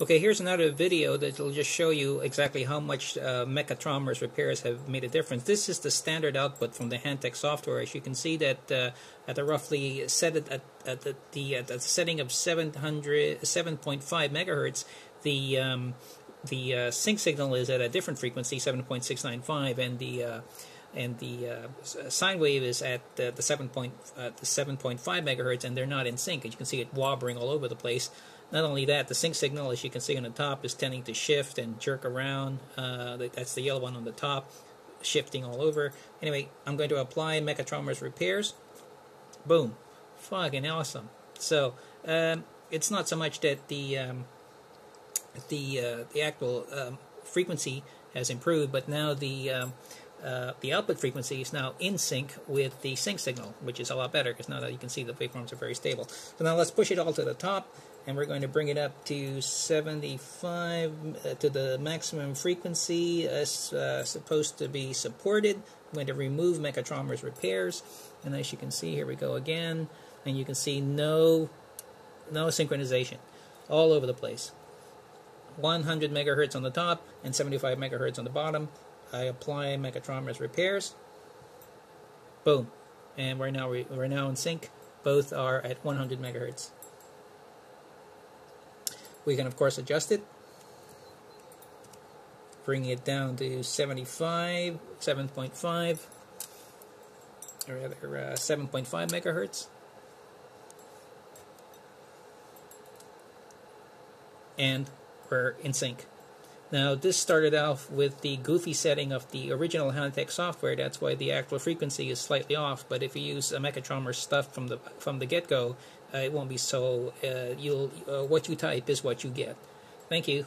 Okay, here's another video that will just show you exactly how much uh, Meccatrommer's repairs have made a difference. This is the standard output from the Hantek software. As you can see that uh, at a roughly set at, at the, the, at the setting of 700, 7.5 megahertz, the um, the uh, sync signal is at a different frequency, 7.695, and the uh, and the uh, sine wave is at the, the 7. Point, uh, the 7.5 megahertz, and they're not in sync. As you can see, it wobbling all over the place. Not only that, the sync signal, as you can see on the top, is tending to shift and jerk around. Uh, that's the yellow one on the top, shifting all over. Anyway, I'm going to apply Meccatrommer's repairs. Boom. Fucking awesome. So, um, it's not so much that the um, the uh, the actual um, frequency has improved, but now the um, uh, the output frequency is now in sync with the sync signal, which is a lot better because now that you can see the waveforms are very stable. So now let's push it all to the top and we're going to bring it up to 75 uh, to the maximum frequency as uh, supposed to be supported. I'm going to remove Meccatrommer's repairs and as you can see here we go again and you can see no no synchronization all over the place 100 megahertz on the top and 75 megahertz on the bottom I apply Meccatrommer's repairs boom and we're now we're now in sync both are at 100 megahertz we can, of course, adjust it. Bring it down to 75, 7.5, or rather uh, 7.5 megahertz. And we're in sync. Now, this started off with the goofy setting of the original Hantek software. That's why the actual frequency is slightly off. But if you use a Meccatrommer stuff from the from the get-go, uh, it won't be so. Uh, you'll uh, what you type is what you get. Thank you.